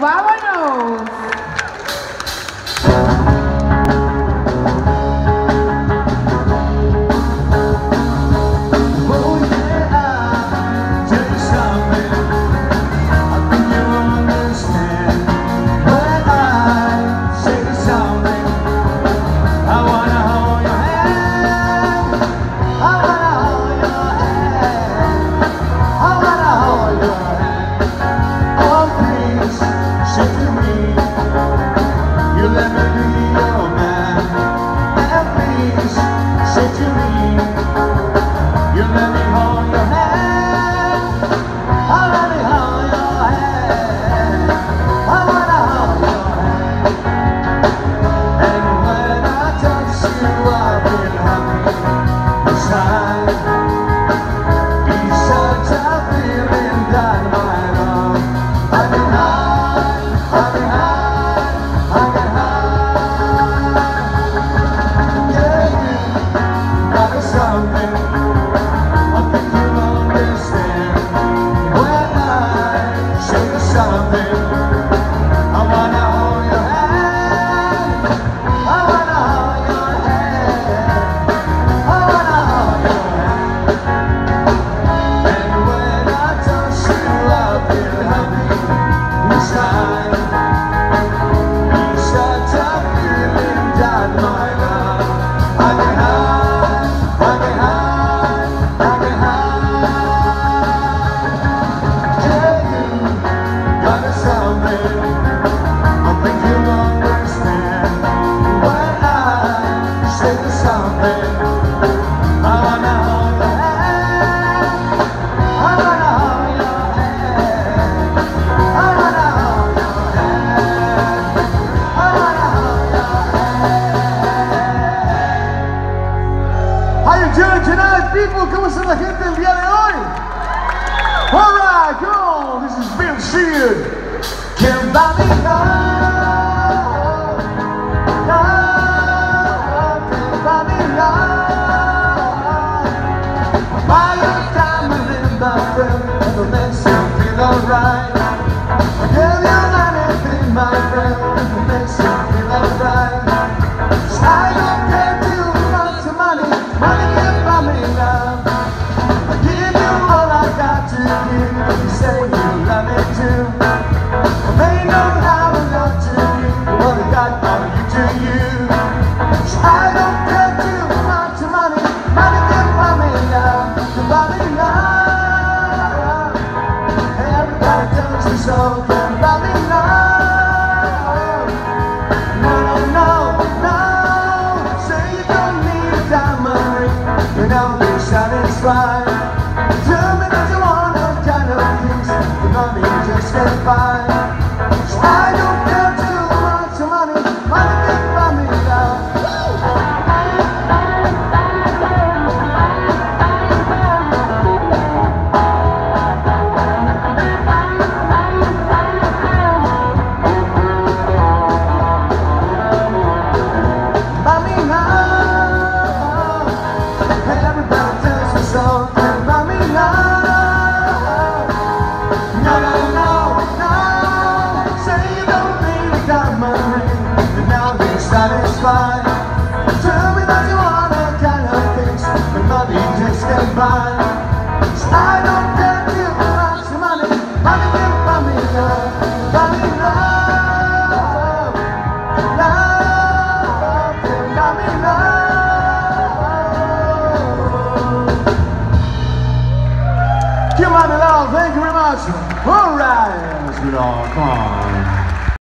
¡Vámonos! People, ¿cómo está la gente el día de hoy? Alright, go! This is Bill Sheard. My friend, and it makes you feel alright. You my friend, if it makes you feel. I don't care money, money love. I give you all I got to give, you say you love me too. Well, they know how to love you, I got to. I don't care money just Thank you very much. All right. Come on.